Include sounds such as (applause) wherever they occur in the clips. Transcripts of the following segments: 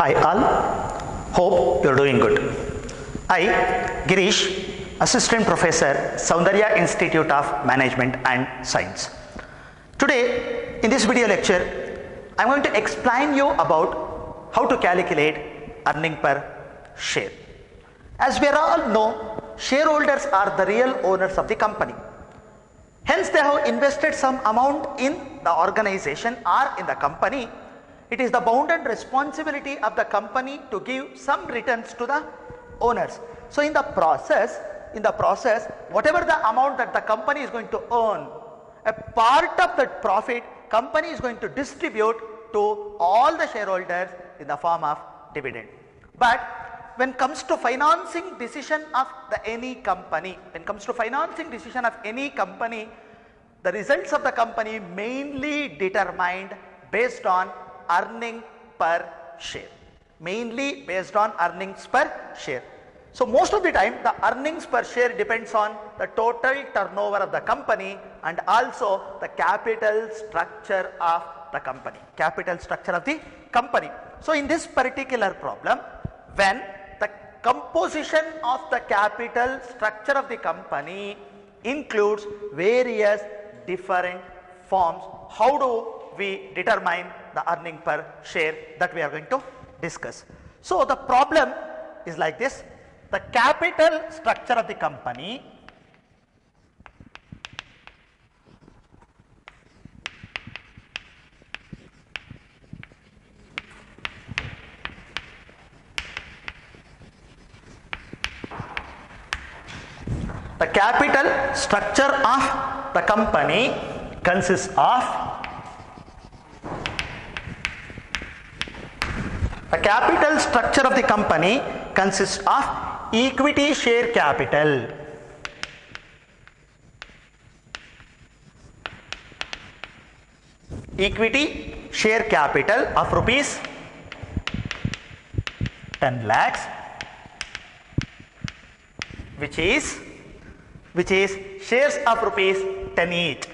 Hi all, hope you're doing good. I, Girish, Assistant Professor, Soundarya Institute of Management and Science. Today, in this video lecture, I'm going to explain you about how to calculate earning per share. As we all know, shareholders are the real owners of the company. Hence, they have invested some amount in the organization or in the company. It is the bounden responsibility of the company to give some returns to the owners. So, in the process, in the process, whatever the amount that the company is going to earn, a part of that profit company is going to distribute to all the shareholders in the form of dividend. But when comes to financing decision of the any company, when comes to financing decision of any company, the results of the company mainly determined based on earning per share, mainly based on earnings per share. So most of the time the earnings per share depends on the total turnover of the company and also the capital structure of the company, capital structure of the company. So in this particular problem, when the composition of the capital structure of the company includes various different forms, how do we determine the earning per share that we are going to discuss. So the problem is like this, the capital structure of the company the capital structure of the company consists of the capital structure of the company consists of equity share capital. Equity share capital of rupees 10 lakhs which is which is shares of rupees 10 each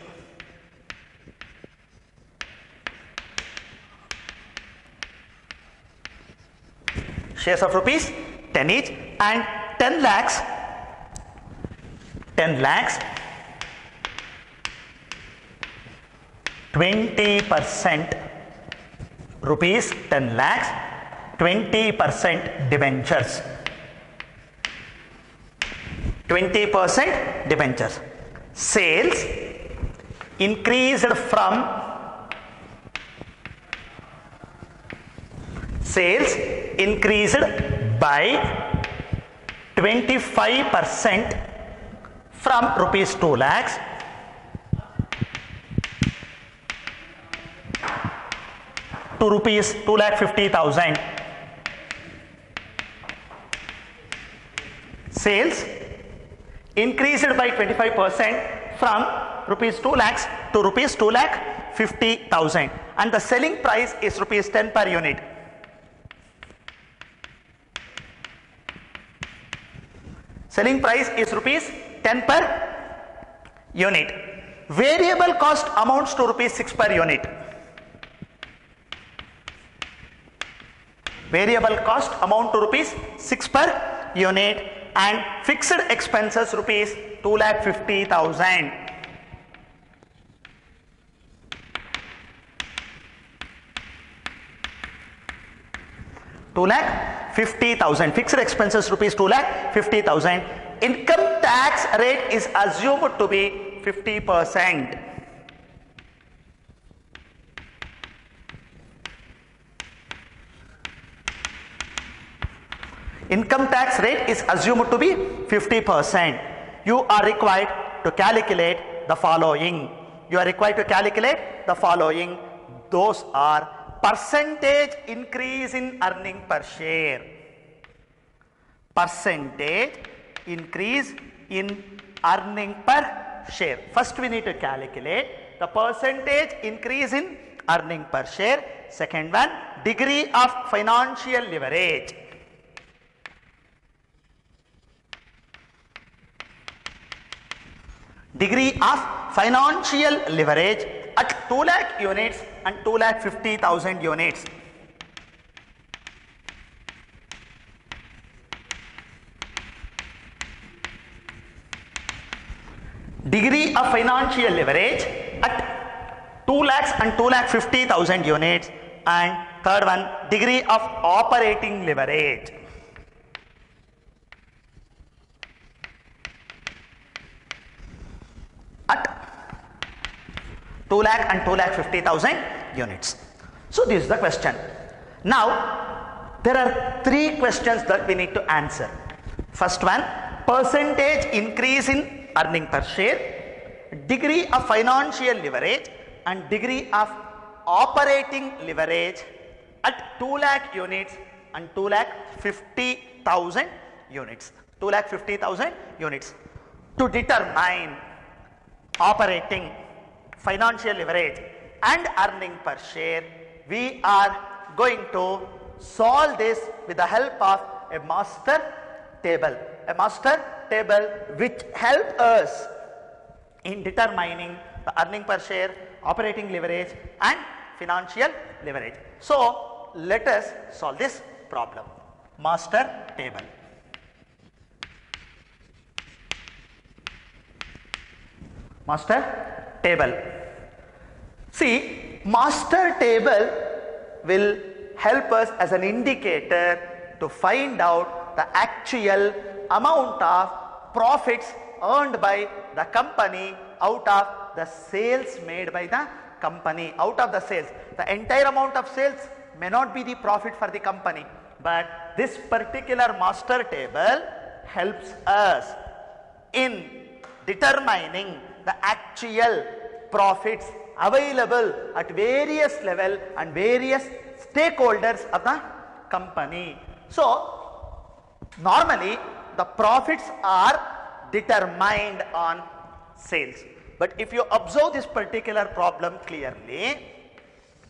shares of rupees 10 each and 10 lakhs 10 lakhs 20 percent rupees 10 lakhs 20 percent debentures. 20 percent debentures. Sales increased from sales increased by 25 percent from rupees 2 lakhs. To rupees 2 lakh 50 thousand. Sales increased by 25 percent from rupees 2 lakhs to rupees 2 lakh 50 thousand. And the selling price is rupees 10 per unit selling price is rupees 10 per unit. Variable cost amounts to rupees 6 per unit. Variable cost amount to rupees 6 per unit and fixed expenses rupees 2 lakh 50000 2 lakh 50000 fixed expenses rupees 2 lakh 50000 income tax rate is assumed to be 50 percent. Income tax rate is assumed to be 50 percent. You are required to calculate the following. You are required to calculate the following. Those are percentage increase in earning per share. Percentage increase in earning per share. First we need to calculate the percentage increase in earning per share. Second one degree of financial leverage. Degree of financial leverage at 2 lakh units and 2 lakh 50,000 units. Degree of financial leverage at 2 lakhs and 2 lakh 50,000 units and third one degree of operating leverage. 2 lakh and 2 lakh 50,000 units. So this is the question. Now there are three questions that we need to answer. First one percentage increase in earning per share, degree of financial leverage and degree of operating leverage at 2 lakh units and 2 lakh 50,000 units. 2 lakh 50,000 units to determine operating financial leverage and earning per share we are going to solve this with the help of a master table. A master table which help us in determining the earning per share operating leverage and financial leverage. So let us solve this problem. Master table. Master table. See, master table will help us as an indicator to find out the actual amount of profits earned by the company out of the sales made by the company out of the sales the entire amount of sales may not be the profit for the company but this particular master table helps us in determining the actual profits available at various level and various stakeholders of the company. So, normally the profits are determined on sales. But if you observe this particular problem clearly,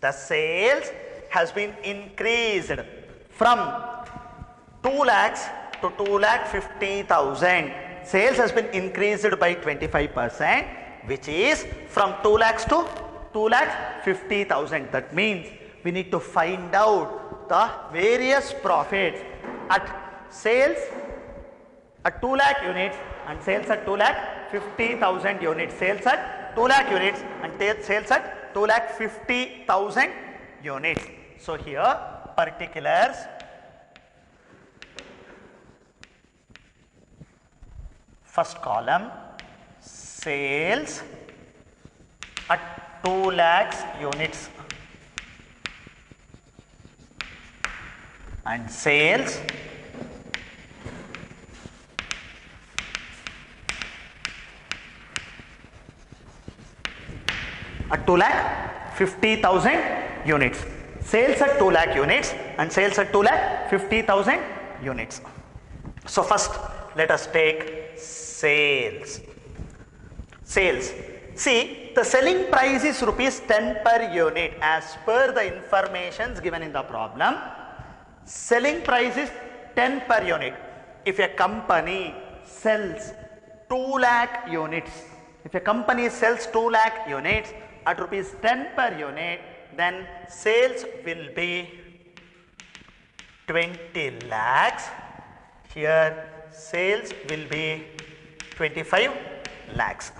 the sales has been increased from 2 lakhs to 2 lakh 50,000 sales has been increased by 25 percent which is from 2 lakhs to 2 lakh 50,000 that means we need to find out the various profits at sales at 2 lakh units and sales at 2 lakh 50,000 units. Sales at 2 lakh units and sales at 2 lakh 50,000 units. So here particulars. First column sales at 2 lakhs units and sales at 2 lakh 50,000 units. Sales at 2 lakh units and sales at 2 lakh 50,000 units. So first let us take sales. Sales. See, the selling price is rupees 10 per unit as per the informations given in the problem. Selling price is 10 per unit. If a company sells 2 lakh units, if a company sells 2 lakh units at rupees 10 per unit, then sales will be 20 lakhs. Here sales will be 25 lakhs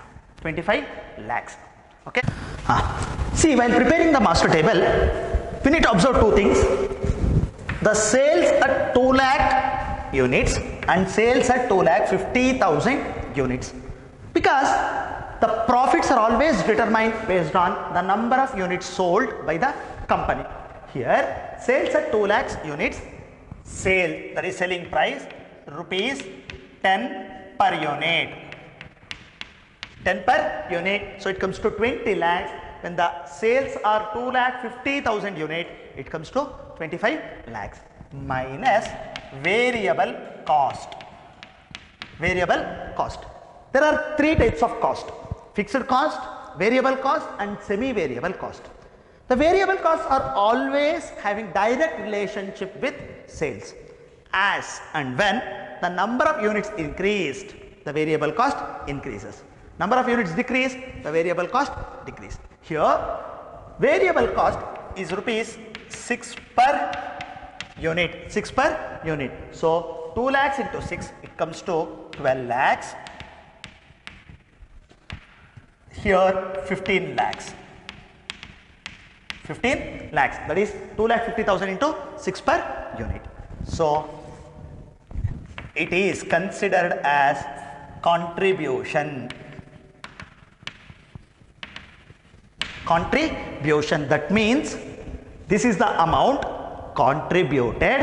25 lakhs. Okay? Ah. see while preparing the master table we need to observe two things. The sales at 2 lakh units and sales at 2 lakh 50000 units. Because the profits are always determined based on the number of units sold by the company. Here sales at 2 lakhs units sale that is selling price rupees 10 per unit 10 per unit. So it comes to 20 lakhs. When the sales are 2 lakh 50000 unit it comes to 25 lakhs minus variable cost. Variable cost. There are three types of cost. Fixed cost variable cost and semi variable cost. The variable costs are always having direct relationship with sales. As and when the number of units increased, the variable cost increases. Number of units decreased, the variable cost decreased. Here, variable cost is rupees 6 per unit, 6 per unit. So, 2 lakhs into 6, it comes to 12 lakhs. here 15 lakhs. 15 lakhs that is 2 lakh 50,000 into 6 per unit. So it is considered as contribution. Contribution that means this is the amount contributed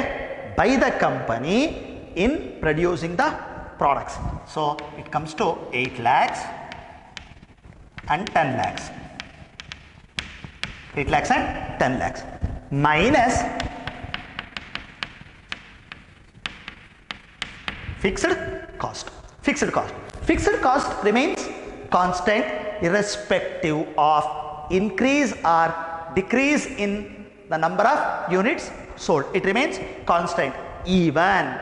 by the company in producing the products. So it comes to 8 lakhs and 10 lakhs. 8 lakhs and 10 lakhs minus fixed cost. Fixed cost. Fixed cost remains constant irrespective of increase or decrease in the number of units sold. It remains constant. Even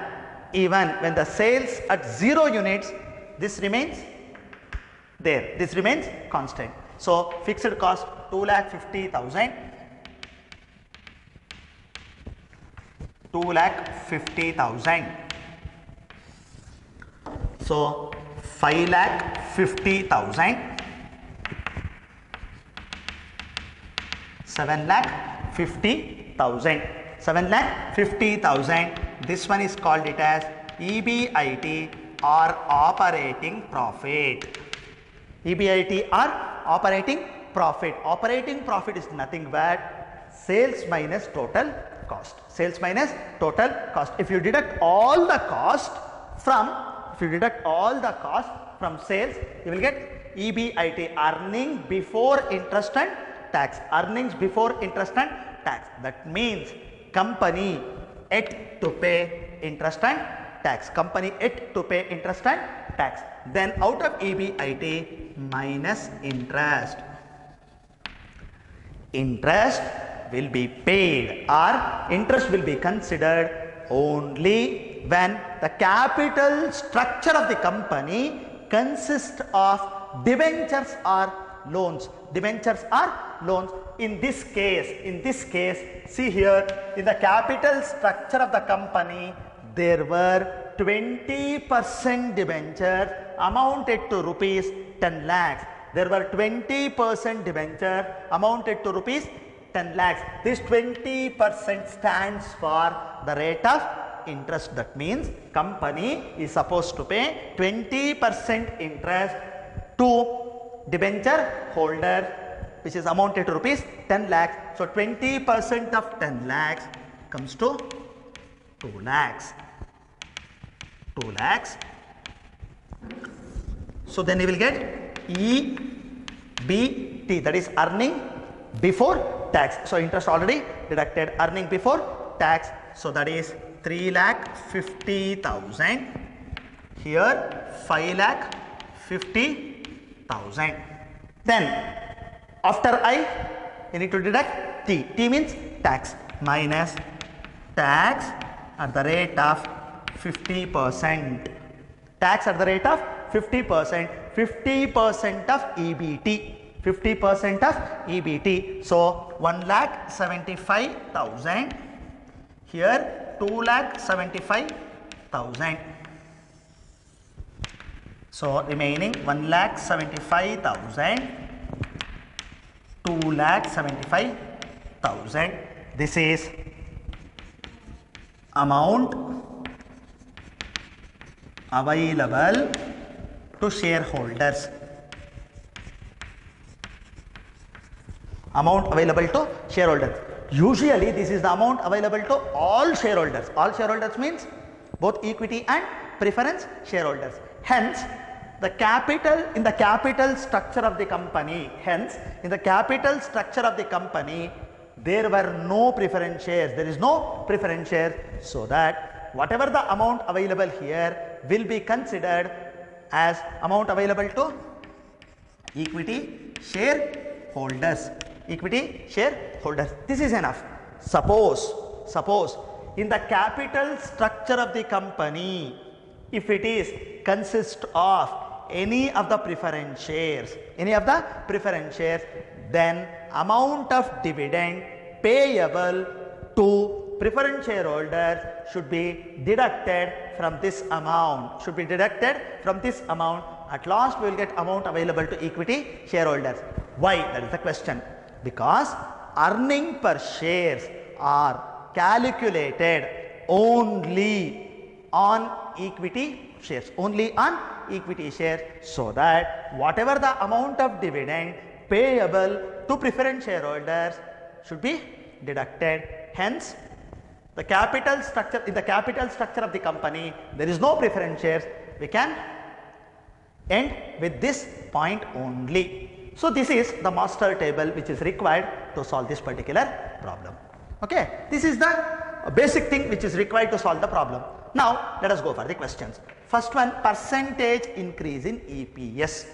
even when the sales at 0 units this remains there. This remains constant. So fixed cost 2 lakh 50,000 2 lakh 50,000 so 5 lakh 50,000 7 lakh 50,000 7 lakh 50,000 this one is called it as EBIT or operating profit. EBIT or operating profit. Operating profit is nothing but sales minus total cost. Sales minus total cost. If you deduct all the cost from if you deduct all the cost from sales you will get EBIT earning before interest and tax earnings before interest and tax. That means company yet to pay interest and tax. Company yet to pay interest and tax. Then out of EBIT minus interest. Interest will be paid or interest will be considered only when the capital structure of the company consists of debentures or loans debentures or loans in this case in this case see here in the capital structure of the company there were 20 percent debentures amounted to rupees 10 lakhs there were 20 percent debenture amounted to rupees 10 lakhs. This 20 percent stands for the rate of interest. That means company is supposed to pay 20 percent interest to debenture holder which is amounted to rupees 10 lakhs. So 20 percent of 10 lakhs comes to 2 lakhs. 2 lakhs. So then you will get EBT that is earning before tax. So interest already deducted earning before tax. So that is 3 lakh 50,000 here 5 lakh 50,000. Then after I you need to deduct T. T means tax minus tax at the rate of 50 percent. Tax at the rate of 50 percent 50 percent of EBT 50 percent of EBT. So 1 lakh 75,000 here 2 lakh 75,000. So remaining 1 lakh 75,000 2 lakh 75,000 this is amount available to shareholders. Amount available to shareholders. Usually this is the amount available to all shareholders. All shareholders means both equity and preference shareholders. Hence the capital in the capital structure of the company hence in the capital structure of the company there were no preference shares. There is no preference shares so that whatever the amount available here will be considered as amount available to equity shareholders equity shareholders this is enough. Suppose suppose in the capital structure of the company if it is consist of any of the preference shares any of the preference shares then amount of dividend payable to preference shareholders should be deducted from this amount should be deducted from this amount At last we will get amount available to equity shareholders. Why? That is the question. Because earning per shares are calculated only on equity shares, only on equity share so that whatever the amount of dividend payable to preference shareholders should be deducted. Hence, the capital structure in the capital structure of the company there is no preference shares we can end with this point only. So, this is the master table which is required to solve this particular problem. Okay. This is the basic thing which is required to solve the problem. Now, let us go for the questions. First one percentage increase in EPS.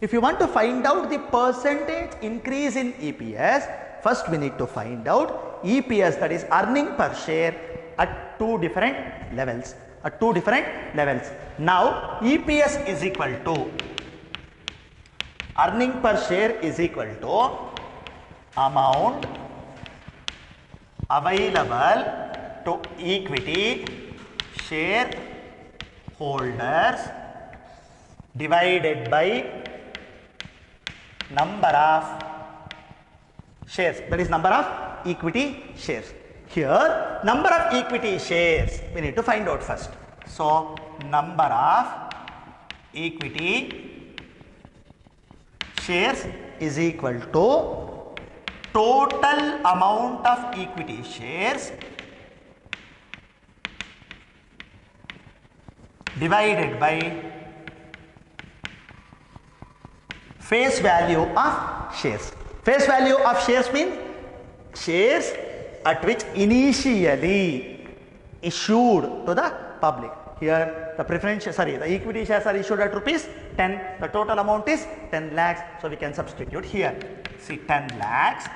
If you want to find out the percentage increase in EPS, first we need to find out EPS that is earning per share at two different levels at two different levels. Now EPS is equal to earning per share is equal to amount available to equity share holders divided by number of shares that is number of equity shares. Here number of equity shares we need to find out first. So number of equity shares is equal to total amount of equity shares divided by face value of shares. Face value of shares means shares at which initially issued to the public. Here the preference sorry the equity shares are issued at rupees 10 the total amount is 10 lakhs so we can substitute here see 10 lakhs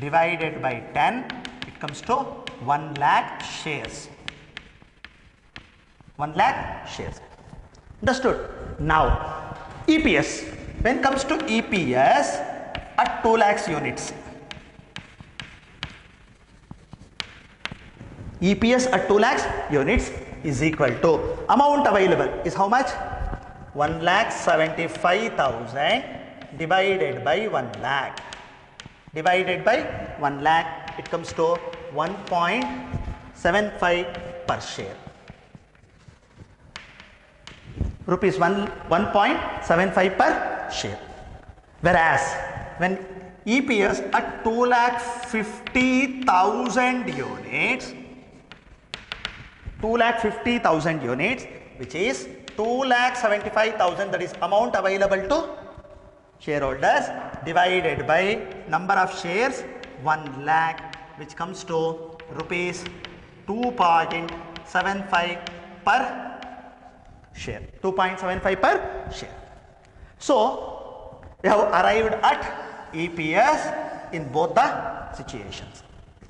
divided by 10 it comes to 1 lakh shares 1 lakh shares. Understood. Now EPS when comes to EPS at 2 lakhs units. EPS at 2 lakhs units is equal to amount available is how much? 1 lakh 75,000 divided by 1 lakh. Divided by 1 lakh it comes to 1.75 per share rupees 1 1.75 per share. Whereas when EPS at 2 lakh 50,000 units 2 lakh 50,000 units which is 2 lakh 75,000 that is amount available to shareholders divided by number of shares 1 lakh which comes to rupees 2.75 per share 2.75 per share. So, we have arrived at EPS in both the situations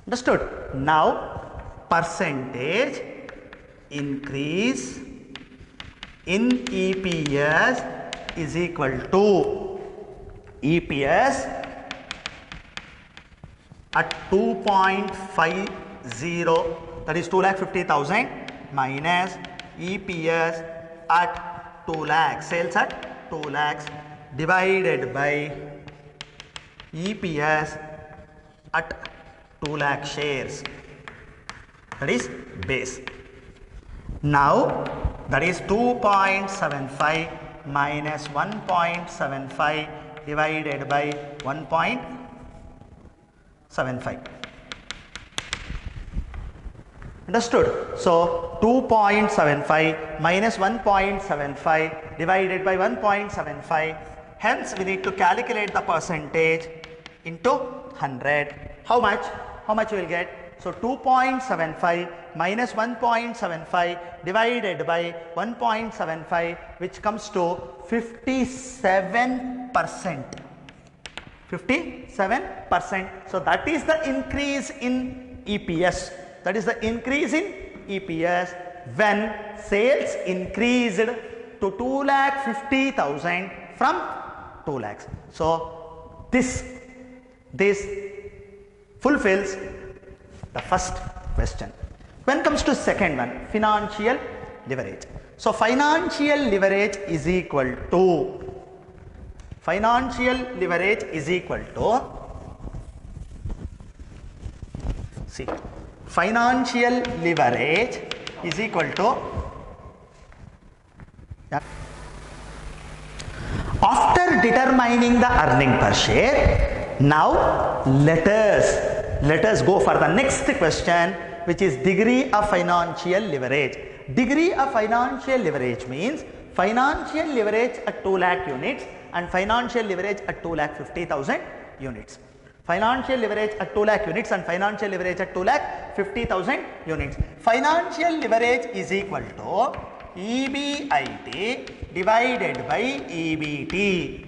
understood. Now, percentage increase in EPS is equal to EPS at 2.50 that is 2 lakh 50,000 minus EPS at 2 lakhs sales at 2 lakhs divided by EPS at 2 lakh shares that is base. Now that is 2.75 minus 1.75 divided by 1.75. Understood? So 2.75 minus 1.75 divided by 1.75. Hence we need to calculate the percentage into 100. How much? How much we will get? So 2.75 minus 1.75 divided by 1.75 which comes to 57 percent. 57 percent. So that is the increase in EPS. That is the increase in EPS when sales increased to 2 lakh 50,000 from 2 lakhs. So this this fulfills the first question. When comes to second one financial leverage. So financial leverage is equal to financial leverage is equal to see financial leverage is equal to after determining the earning per share now let us let us go for the next question which is degree of financial leverage degree of financial leverage means financial leverage at 2 lakh units and financial leverage at 2 lakh 50,000 units. Financial leverage at 2 lakh units and financial leverage at 2 lakh 50,000 units. Financial leverage is equal to EBIT divided by EBT.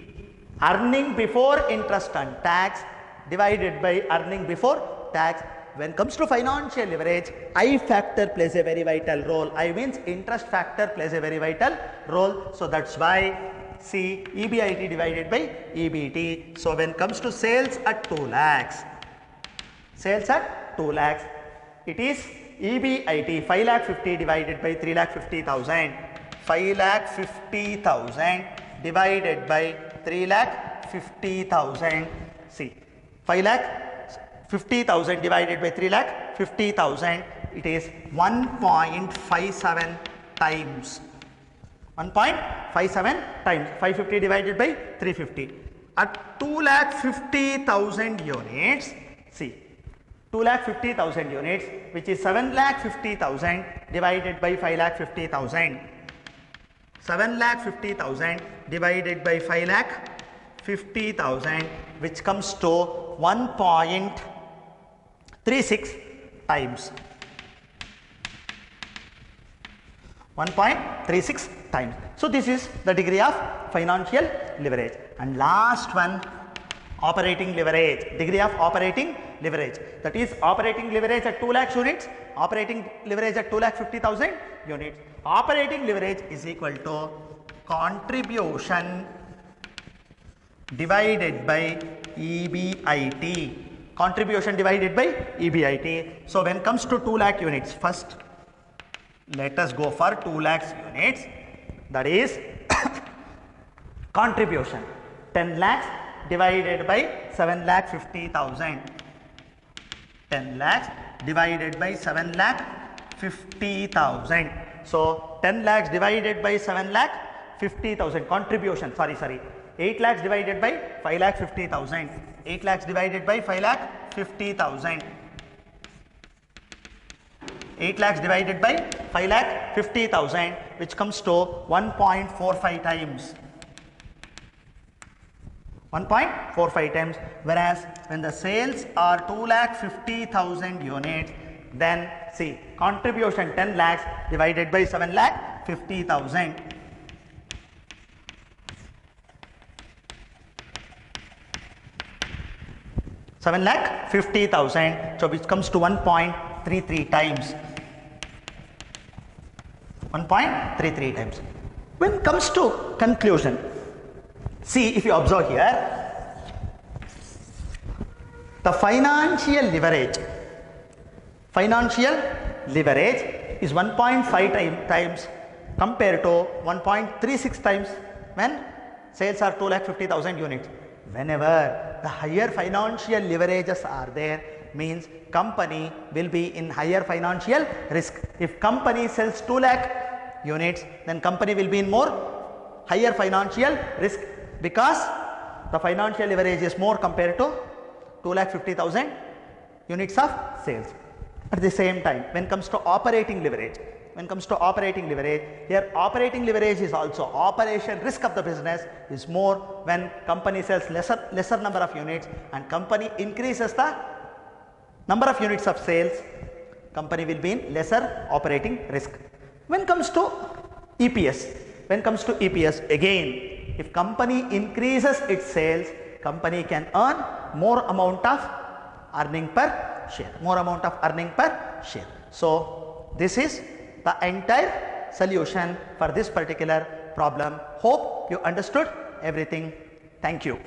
Earning before interest and tax divided by earning before tax when it comes to financial leverage, I factor plays a very vital role. I means interest factor plays a very vital role. So that's why C EBIT divided by EBT. So when comes to sales at 2 lakhs, sales at 2 lakhs, it is EBIT 5 lakh 50 divided by 3 lakh 50,000. 5 lakh 50,000 divided by 3 lakh 50,000. See 5 lakh 50,000 divided by 3 lakh 50,000 it is 1.57 times 1.57 times 550 divided by 350 at 2 lakh 50,000 units see 2 lakh 50,000 units which is 7 lakh 50,000 divided by 5 lakh 50,000 7 lakh 50,000 divided by 5 lakh 50,000 which comes to 1.36 times. 1.36 times. So this is the degree of financial leverage. And last one operating leverage. Degree of operating leverage. That is operating leverage at 2 lakh units operating leverage at 2 lakh 50,000 units. Operating leverage is equal to contribution divided by EBIT contribution divided by EBIT. So when comes to 2 lakh units, first let us go for 2 lakhs units that is (coughs) contribution. 10 lakhs divided by 7 lakh 50,000 10 lakhs divided by 7 lakh 50,000 so 10 lakhs divided by 7 lakh 50,000 contribution sorry sorry. 8 lakhs divided by 5 lakh 50,000 8 lakhs divided by 5 lakh 50,000 8 lakhs divided by 5 lakh 50,000 which comes to 1.45 times. 1.45 times. Whereas when the sales are 2 lakh 50,000 units then see contribution 10 lakhs divided by 7 lakh 50,000 7 lakh 50,000 so which comes to 1.33 times. 1.33 times. When comes to conclusion see if you observe here. The financial leverage financial leverage is 1.5 time, times compared to 1.36 times when sales are 2 lakh 50,000 units. Whenever the higher financial leverages are there means company will be in higher financial risk. If company sells 2 lakh units then company will be in more higher financial risk because the financial leverage is more compared to 2 lakh 50,000 units of sales. At the same time when comes to operating leverage when comes to operating leverage here operating leverage is also operation risk of the business is more when company sells lesser lesser number of units and company increases the number of units of sales company will be in lesser operating risk when comes to EPS when comes to EPS again if company increases its sales company can earn more amount of earning per share more amount of earning per share so this is the entire solution for this particular problem. Hope you understood everything. Thank you.